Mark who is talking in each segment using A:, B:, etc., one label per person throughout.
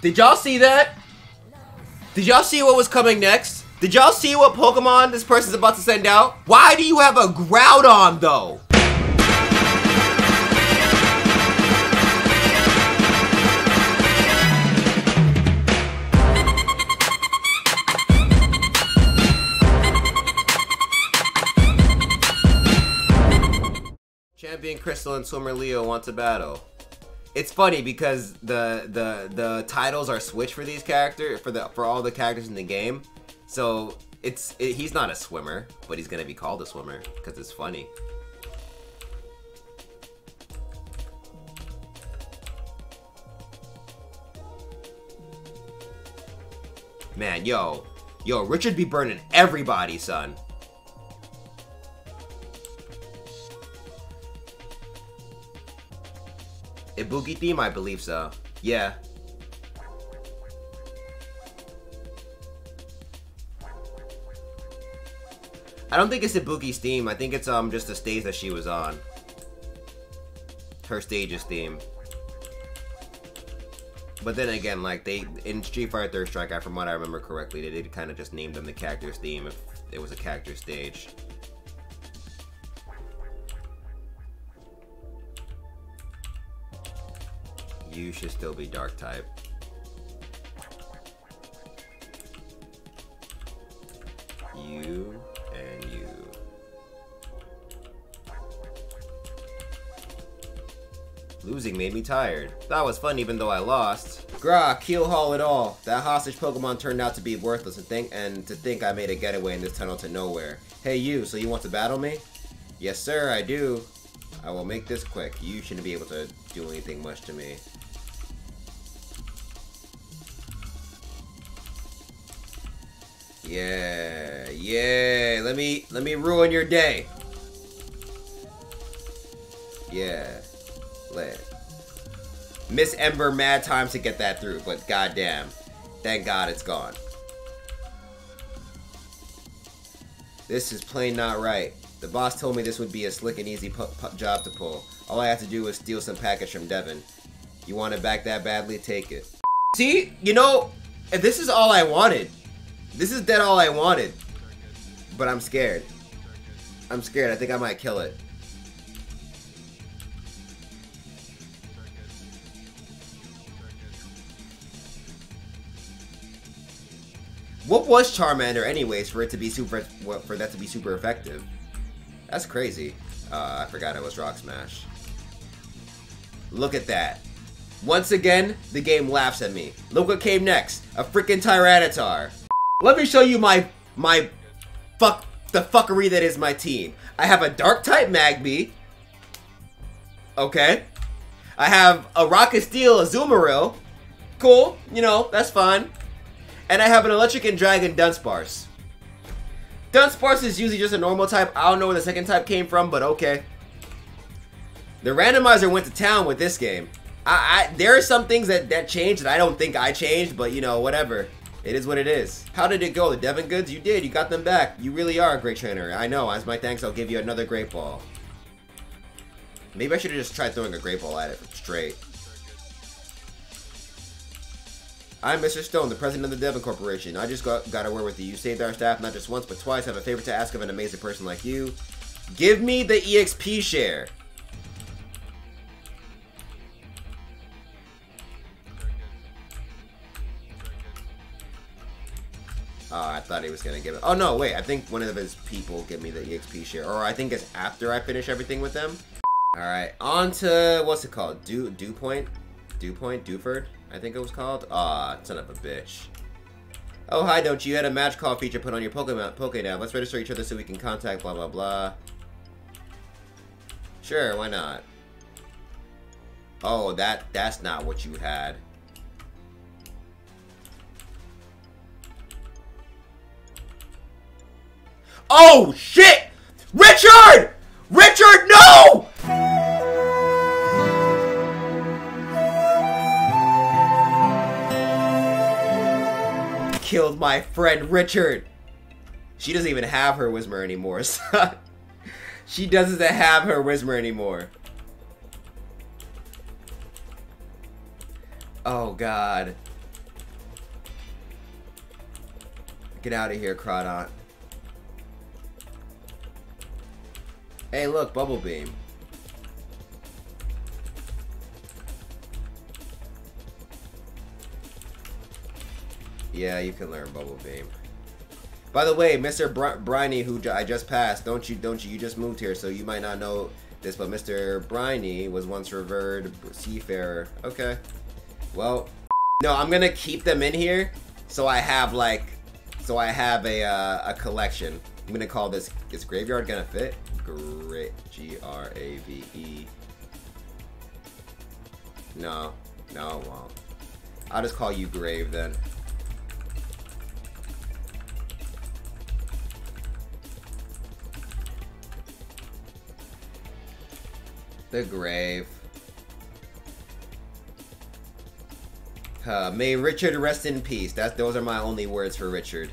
A: Did y'all see that? Did y'all see what was coming next? Did y'all see what Pokemon this person's about to send out? Why do you have a Groudon though? Champion Crystal and Swimmer Leo want to battle. It's funny because the the the titles are switched for these characters for the for all the characters in the game. So it's it, he's not a swimmer, but he's gonna be called a swimmer because it's funny. Man, yo, yo, Richard be burning everybody, son. Ibuki theme? I believe so. Yeah. I don't think it's a Ibuki's theme. I think it's um just the stage that she was on. Her stage's theme. But then again, like they in Street Fighter Third Strike, I from what I remember correctly, they did kind of just name them the character's theme if it was a character stage. You should still be dark type. You and you. Losing made me tired. That was fun even though I lost. Grah, keel haul it all. That hostage Pokemon turned out to be worthless and think and to think I made a getaway in this tunnel to nowhere. Hey you, so you want to battle me? Yes sir, I do. I will make this quick. You shouldn't be able to do anything much to me. Yeah, yeah. Let me let me ruin your day. Yeah. Let. Miss Ember mad times to get that through, but goddamn. Thank God it's gone. This is plain not right. The boss told me this would be a slick and easy job to pull. All I have to do is steal some package from Devon. You want it back that badly? Take it. See? You know, if this is all I wanted. This is dead all I wanted. But I'm scared. I'm scared. I think I might kill it. What was Charmander anyways for it to be super for that to be super effective? That's crazy. Uh, I forgot it was Rock Smash. Look at that. Once again, the game laughs at me. Look what came next. A freaking Tyranitar. Let me show you my my fuck the fuckery that is my team. I have a dark type Magby. Okay. I have a Rocket Steel Azumarill. Cool, you know, that's fine. And I have an Electric and Dragon Dunsparce. Dunsparce is usually just a normal type. I don't know where the second type came from, but okay. The randomizer went to town with this game. I, I there are some things that, that changed that I don't think I changed, but you know, whatever. It is what it is. How did it go? The Devon Goods? You did. You got them back. You really are a great trainer. I know. As my thanks, I'll give you another Great Ball. Maybe I should have just tried throwing a Great Ball at it straight. I'm Mr. Stone, the president of the Devon Corporation. I just got, got a word with you. You saved our staff not just once, but twice. I have a favor to ask of an amazing person like you. Give me the EXP share. Uh, I thought he was gonna give it. Oh no, wait. I think one of his people give me the EXP share, or I think it's after I finish everything with them. All right, on to what's it called? Dew Point, Dew Point, Dewford. I think it was called. Ah, son of a bitch. Oh hi, don't you? had a match call feature put on your Pokemon Pokédev. Let's register each other so we can contact. Blah blah blah. Sure, why not? Oh, that that's not what you had. Oh, shit! Richard! Richard, no! Killed my friend Richard. She doesn't even have her Whismur anymore, She doesn't have her Whismur anymore. Oh, God. Get out of here, Groudon. Hey, look, Bubble Beam. Yeah, you can learn Bubble Beam. By the way, Mr. Br Briny, who I just passed, don't you, don't you, you just moved here, so you might not know this, but Mr. Briny was once revered seafarer. Okay. Well, no, I'm gonna keep them in here, so I have like, so I have a uh, a collection. I'm gonna call this. Is graveyard gonna fit? Great. G R A V E. No, no, it won't. I'll just call you Grave then. The grave. Uh, may Richard rest in peace. That's those are my only words for Richard.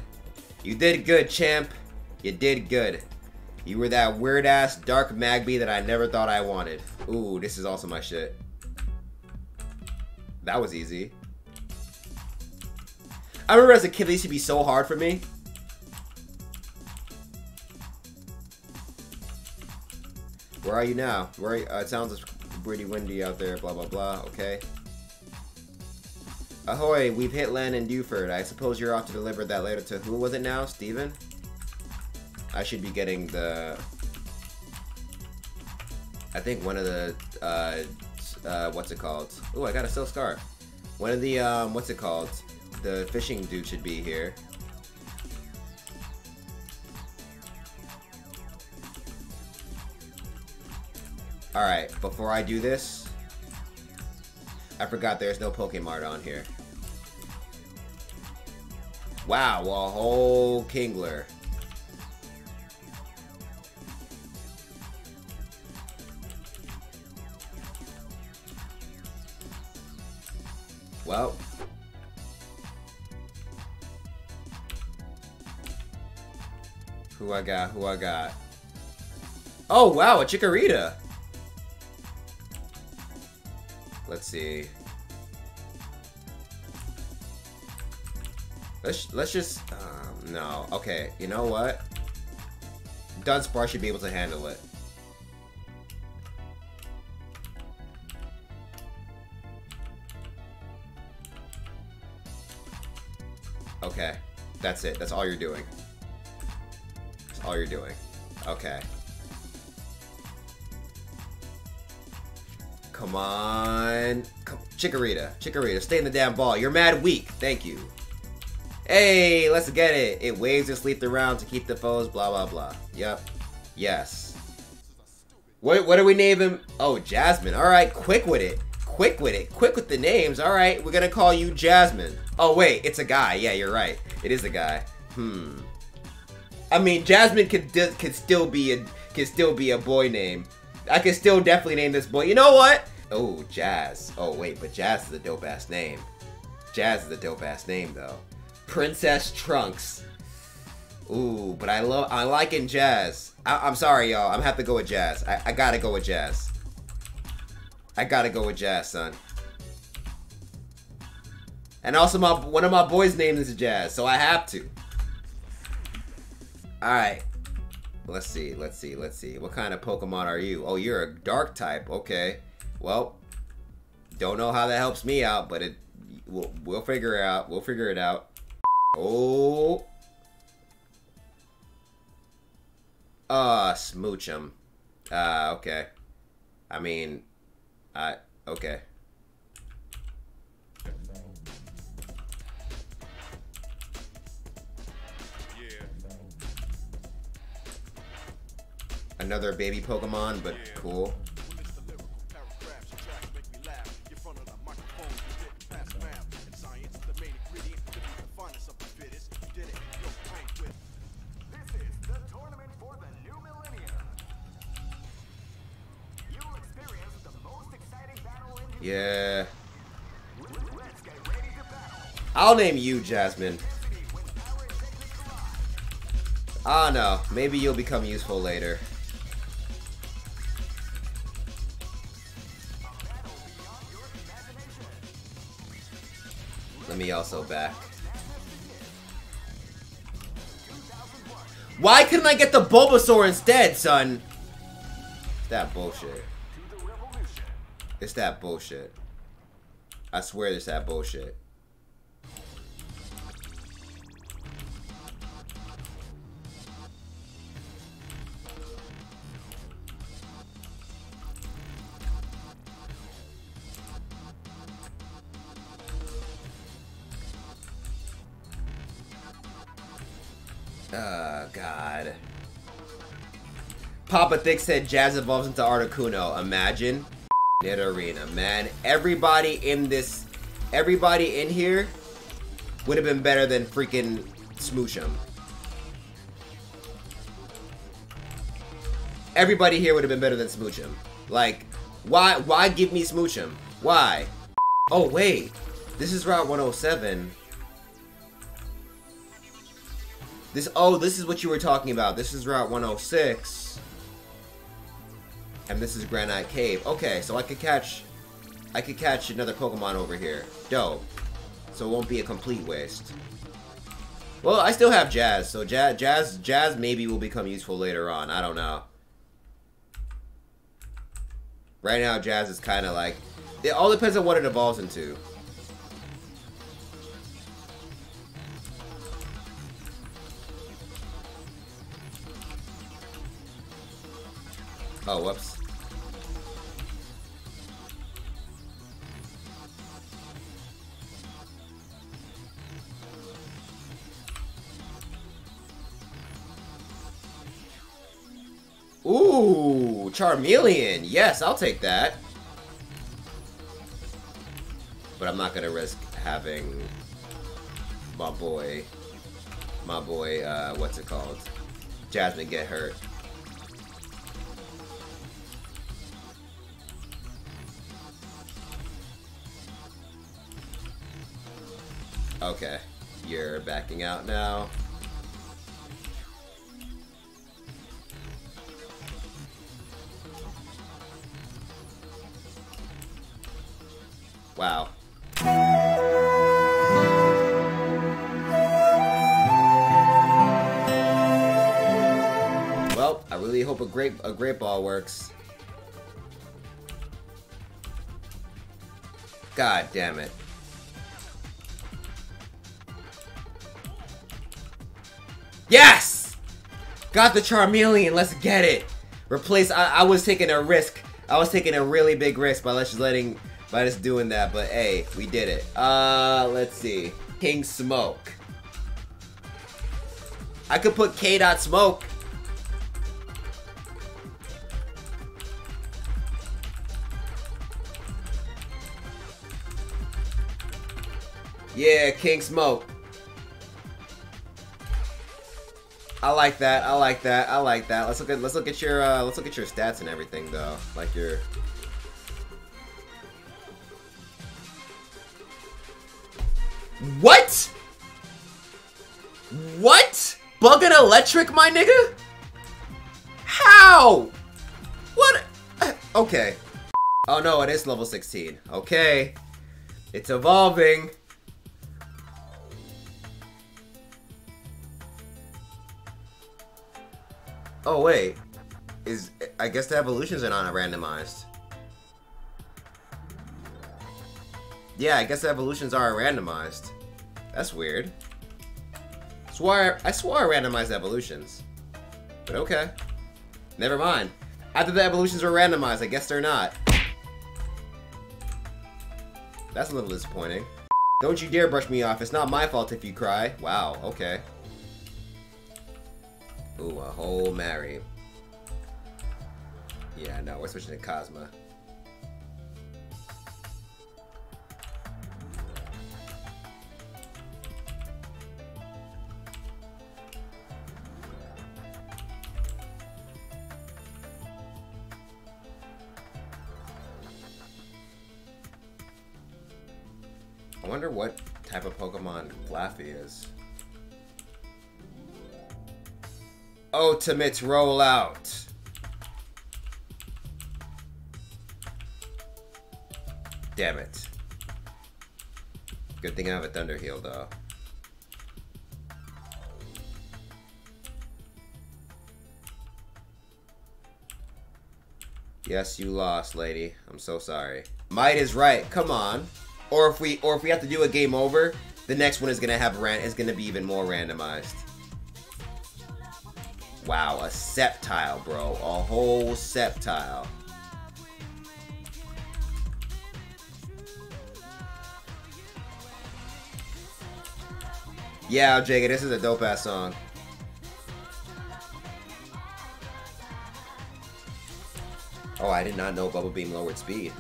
A: You did good, champ. You did good. You were that weird ass dark Magby that I never thought I wanted. Ooh, this is also my shit. That was easy. I remember as a kid, they used to be so hard for me. Where are you now? Where you, uh, it sounds pretty windy out there, blah, blah, blah. Okay. Ahoy, we've hit land in Dewford. I suppose you're off to deliver that later to who was it now? Steven? I should be getting the... I think one of the, uh, uh, what's it called? Oh, I got a silk scarf. One of the, um, what's it called? The fishing dude should be here. Alright, before I do this, I forgot there's no Pokemart on here. Wow, a whole Kingler. Who I got? Who I got? Oh, wow, a Chikorita. Let's see. Let's let's just um, no. Okay, you know what? Dunsparce should be able to handle it. That's it. That's all you're doing. That's all you're doing. Okay. Come on. Chikorita. Chikorita, stay in the damn ball. You're mad weak. Thank you. Hey, let's get it. It waves and sleeps around to keep the foes, blah, blah, blah. Yep. Yes. What, what do we name him? Oh, Jasmine. All right, quick with it. Quick with it. Quick with the names. All right, we're to call you Jasmine. Oh, wait, it's a guy. Yeah, you're right. It is a guy. Hmm. I mean, Jasmine could could still be a could still be a boy name. I could still definitely name this boy. You know what? Oh, Jazz. Oh, wait, but Jazz is a dope ass name. Jazz is a dope ass name though. Princess Trunks. Ooh, but I love I like in Jazz. I, am sorry, y'all. I'm gonna have to go with Jazz. I, I gotta go with Jazz. I gotta go with Jazz, son. And also, my one of my boys' names is Jazz, so I have to. All right. Let's see, let's see, let's see. What kind of Pokemon are you? Oh, you're a dark type. Okay. Well, don't know how that helps me out, but it we'll, we'll figure it out. We'll figure it out. Oh. Uh, Smoochum. Uh, okay. I mean, I, okay. Another baby Pokemon, but cool. Yeah. I'll name you Jasmine. Ah, no. Maybe you'll become useful later. Let me also back. Why couldn't I get the Bulbasaur instead, son? That bullshit. It's that bullshit. I swear it's that bullshit. Oh, God. Papa Thick said Jazz evolves into Articuno. Imagine. Nidorina, man. Everybody in this, everybody in here would have been better than freaking Smoochum. Everybody here would have been better than Smoochum. Like, why, why give me Smoochum? Why? Oh, wait. This is Route 107. This, oh, this is what you were talking about. This is Route 106. And this is Granite Cave. Okay, so I could catch... I could catch another Pokemon over here. Dope. So it won't be a complete waste. Well, I still have Jazz, so Jazz, Jazz, Jazz maybe will become useful later on. I don't know. Right now, Jazz is kind of like... It all depends on what it evolves into. Oh, whoops. Ooh, Charmeleon. Yes, I'll take that. But I'm not gonna risk having my boy, my boy, uh, what's it called? Jasmine get hurt. Okay, you're backing out now. Wow. Well, I really hope a great a great ball works. God damn it. Yes! Got the Charmeleon, let's get it! Replace, I, I was taking a risk. I was taking a really big risk by just letting, just doing that, but hey, we did it. Uh, let's see. King Smoke. I could put K. Dot Smoke. Yeah, King Smoke. I like that. I like that. I like that. Let's look at let's look at your uh, let's look at your stats and everything though. Like your What? What? Bug and electric, my nigga? How? What? Uh, okay. Oh no, it is level 16. Okay. It's evolving. Oh wait. Is I guess the evolutions are not randomized. Yeah, I guess the evolutions are randomized. That's weird. Swore I swore I randomized evolutions. But okay. Never mind. After the evolutions were randomized, I guess they're not. That's a little disappointing. Don't you dare brush me off. It's not my fault if you cry. Wow, okay. Ooh, a whole Mary. Yeah, no, we're switching to Cosma. is. Ultimate rollout. Damn it. Good thing I have a Thunder Heal, though. Yes, you lost, lady. I'm so sorry. Might is right. Come on. Or if we or if we have to do a game over, the next one is gonna have ran is gonna be even more randomized. Wow, a Sceptile, bro. A whole Sceptile. Yeah, Jake, this is a dope ass song. Oh, I did not know Bubble Beam lowered speed.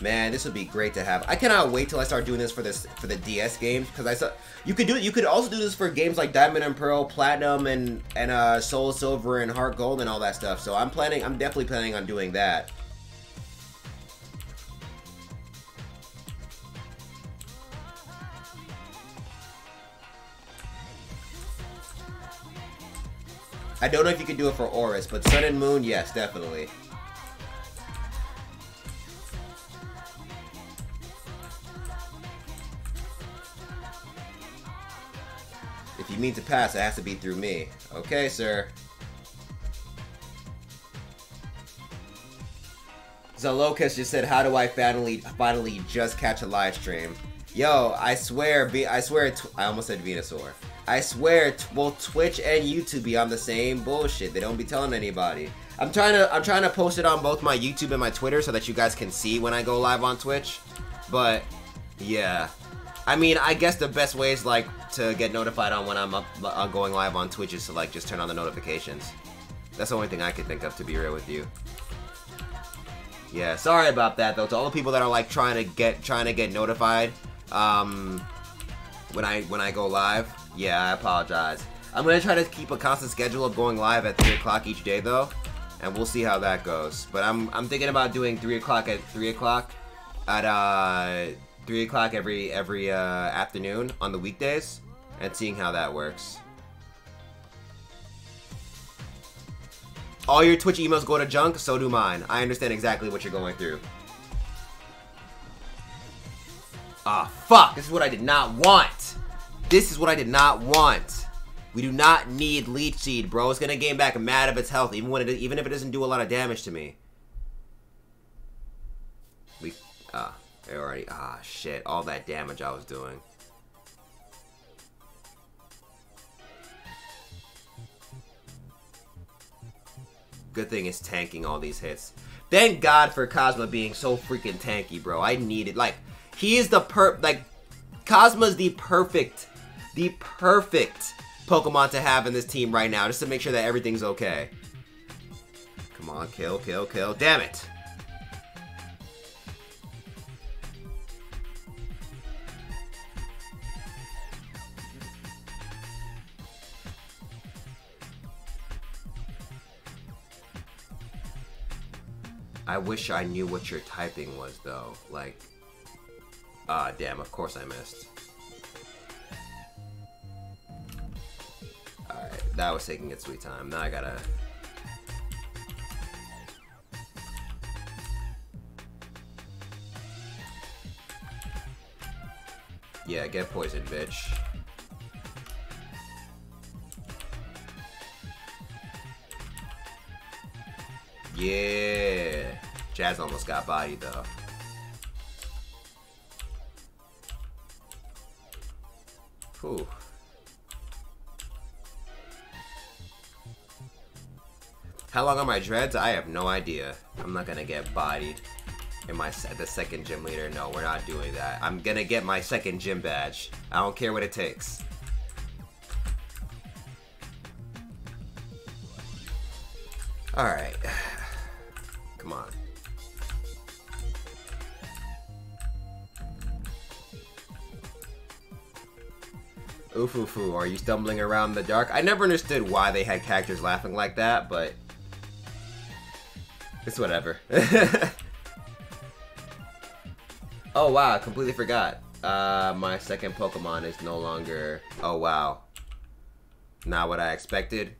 A: Man, this would be great to have. I cannot wait till I start doing this for this for the DS games because I saw you could do it. You could also do this for games like Diamond and Pearl, Platinum, and and uh, Soul Silver and Heart Gold and all that stuff. So I'm planning. I'm definitely planning on doing that. I don't know if you can do it for ORAS, but Sun and Moon, yes, definitely. Mean to pass, it has to be through me. Okay, sir. Zalocus just said, "How do I finally, finally just catch a live stream?" Yo, I swear, I swear, I almost said Venusaur. I swear, both Twitch and YouTube be on the same bullshit. They don't be telling anybody. I'm trying to, I'm trying to post it on both my YouTube and my Twitter so that you guys can see when I go live on Twitch. But yeah, I mean, I guess the best way is like to get notified on when I'm up, uh, going live on Twitch is to like just turn on the notifications. That's the only thing I can think of to be real with you. Yeah, sorry about that though. To all the people that are like trying to get trying to get notified um, when I when I go live, yeah, I apologize. I'm gonna try to keep a constant schedule of going live at three o'clock each day though, and we'll see how that goes. But I'm I'm thinking about doing three o'clock at three o'clock at uh three o'clock every every uh, afternoon on the weekdays, and seeing how that works. All your Twitch emails go to junk, so do mine. I understand exactly what you're going through. Ah, fuck! This is what I did not want! This is what I did not want! We do not need Leech Seed, bro. It's gonna gain back mad of its health, even when it even if it doesn't do a lot of damage to me. We ah, uh, already ah shit, all that damage I was doing. Good thing it's tanking all these hits. Thank God for Cosmo being so freaking tanky, bro. I needed like he is the per like Cosmo's the perfect, the perfect Pokemon to have in this team right now, just to make sure that everything's okay. Come on, kill, kill, kill. Damn it. I wish I knew what your typing was, though. Like, Ah, damn, of course I missed. Alright, that was taking its sweet time. Now I gotta... Yeah, get poisoned, bitch. Yeah! Jazz almost got bodied, though. Whew. How long are my dreads? I have no idea. I'm not gonna get bodied in my the second gym leader. No, we're not doing that. I'm gonna get my second gym badge. I don't care what it takes. Alright. Come on. Ufufu, are you stumbling around in the dark? I never understood why they had characters laughing like that, but... It's whatever. oh wow, I completely forgot. Uh, my second Pokemon is no longer... Oh wow. Not what I expected.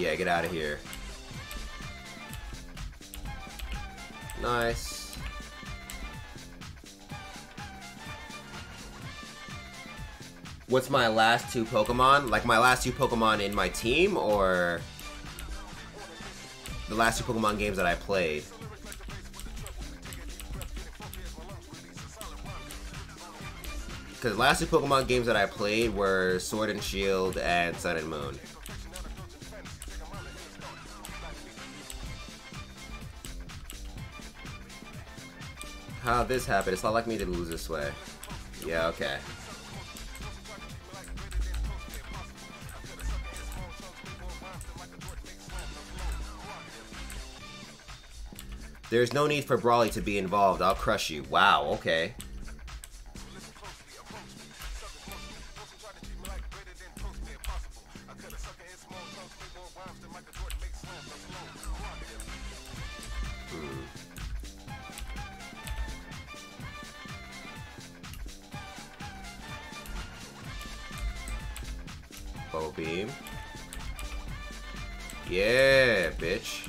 A: Yeah, get out of here. Nice. What's my last two Pokemon? Like my last two Pokemon in my team, or the last two Pokemon games that I played? Because the last two Pokemon games that I played were Sword and Shield and Sun and Moon. How'd this happen? It's not like me to lose this way. Yeah, okay. There's no need for Brawly to be involved. I'll crush you. Wow, okay. Beam. Yeah, bitch.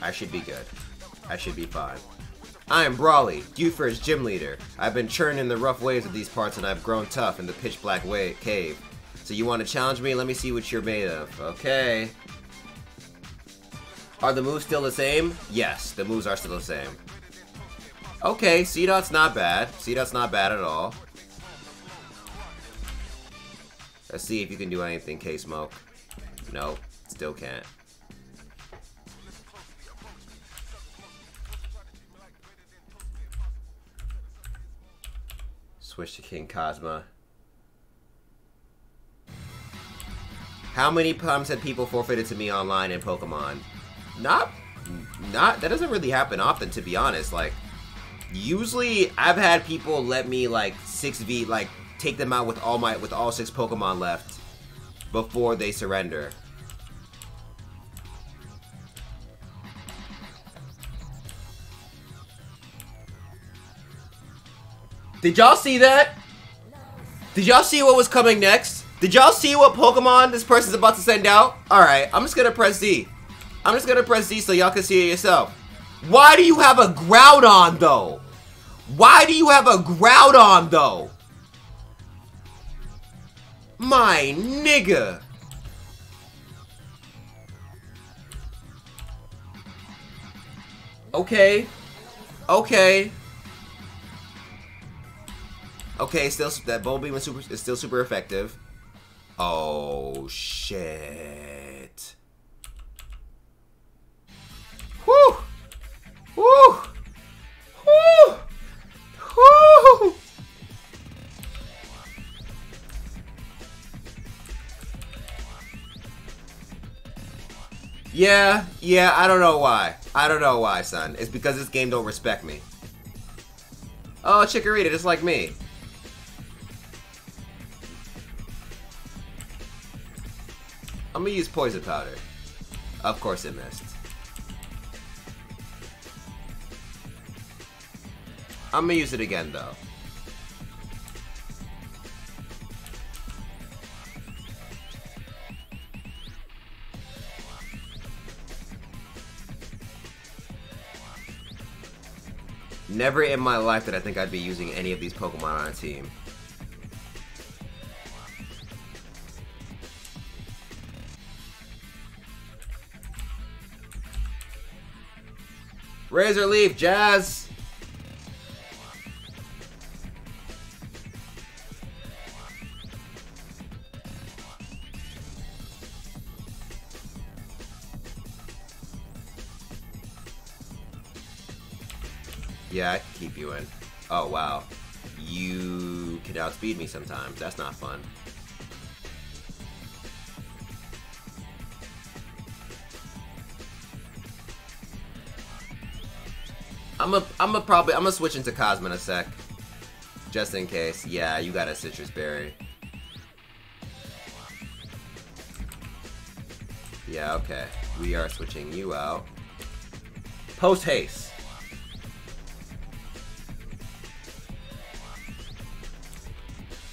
A: I should be good. I should be fine. I am Brawly, Dewford's gym leader. I've been churning the rough waves of these parts and I've grown tough in the pitch black cave. So you want to challenge me? Let me see what you're made of. Okay. Are the moves still the same? Yes, the moves are still the same. Okay, C-Dot's not bad. C-Dot's not bad at all. Let's see if you can do anything, K-Smoke. Nope, still can't. Switch to King Cosma. How many times have people forfeited to me online in Pokemon? Not, not, that doesn't really happen often, to be honest. Like, usually I've had people let me, like, 6v, like, take them out with all my, with all six Pokemon left before they surrender. Did y'all see that? Did y'all see what was coming next? Did y'all see what Pokemon this person's about to send out? Alright, I'm just gonna press Z. I'm just gonna press Z so y'all can see it yourself. Why do you have a Groudon, though? Why do you have a Groudon, though? My nigga. Okay. Okay. Okay, still that Bolt Beam is super is still super effective. Oh shit. Woo! Woo! Woo! Woo! Yeah, yeah, I don't know why. I don't know why, son. It's because this game don't respect me. Oh, Chikorita, just like me. I'm gonna use poison powder. Of course it missed. I'm gonna use it again though. Never in my life did I think I'd be using any of these Pokemon on a team. Razor Leaf, Jazz! Yeah, I can keep you in. Oh, wow. You can outspeed me sometimes. That's not fun. I'm a, I'm a probably, I'm gonna switch into Cosmo in a sec. Just in case. Yeah, you got a Sitrus Berry. Yeah, okay. We are switching you out. Post haste.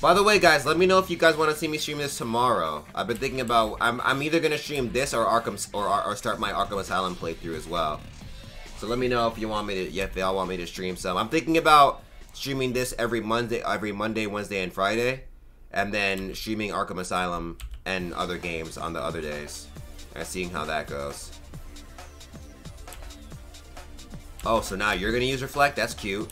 A: By the way, guys, let me know if you guys want to see me stream this tomorrow. I've been thinking about I'm I'm either gonna stream this or Arkham or or start my Arkham Asylum playthrough as well. So let me know if you want me to yeah, if y'all want me to stream some. I'm thinking about streaming this every Monday, every Monday, Wednesday, and Friday, and then streaming Arkham Asylum and other games on the other days, and seeing how that goes. Oh, so now you're gonna use Reflect? That's cute.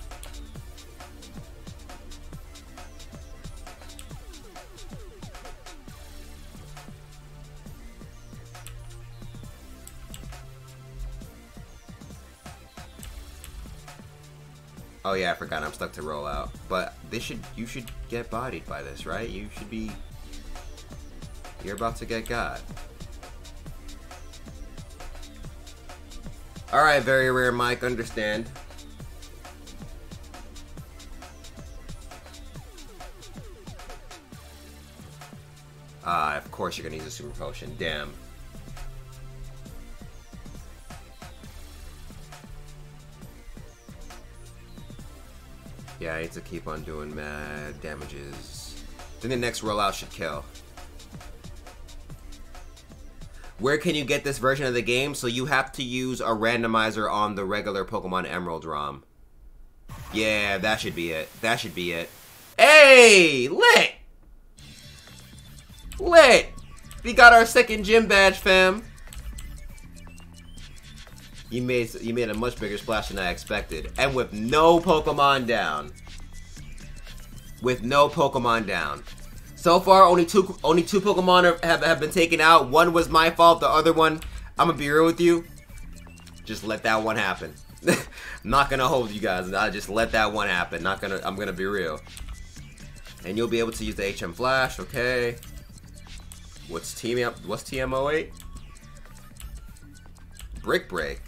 A: Oh yeah, I forgot I'm stuck to roll out. But this should you should get bodied by this, right? You should be You're about to get got. Alright, very rare Mike, understand. Ah, uh, of course you're gonna use a super potion, damn. Yeah, I need to keep on doing mad damages. Then the next rollout should kill. Where can you get this version of the game? So you have to use a randomizer on the regular Pokemon Emerald ROM. Yeah, that should be it. That should be it. Hey! Lit! Lit! We got our second gym badge, fam. You made you made a much bigger splash than I expected, and with no Pokemon down. With no Pokemon down. So far, only two only two Pokemon have have been taken out. One was my fault. The other one, I'm gonna be real with you. Just let that one happen. Not gonna hold you guys. I just let that one happen. Not gonna. I'm gonna be real. And you'll be able to use the HM Flash. Okay. What's TM? What's TM08? Brick Break.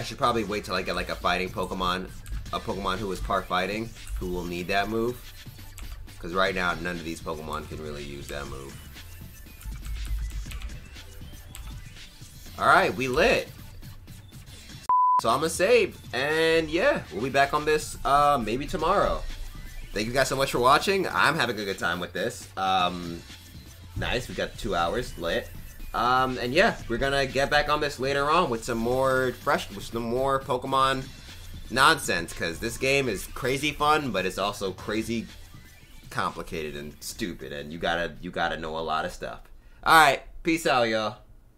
A: I should probably wait till I get like a fighting Pokemon, a Pokemon who is part fighting, who will need that move. Because right now, none of these Pokemon can really use that move. Alright, we lit. So I'm gonna save. And yeah, we'll be back on this uh, maybe tomorrow. Thank you guys so much for watching. I'm having a good time with this. Um, nice, we got two hours lit. Um, and yeah, we're gonna get back on this later on with some more fresh, with some more Pokemon nonsense, because this game is crazy fun, but it's also crazy complicated and stupid, and you gotta, you gotta know a lot of stuff. Alright, peace out, y'all.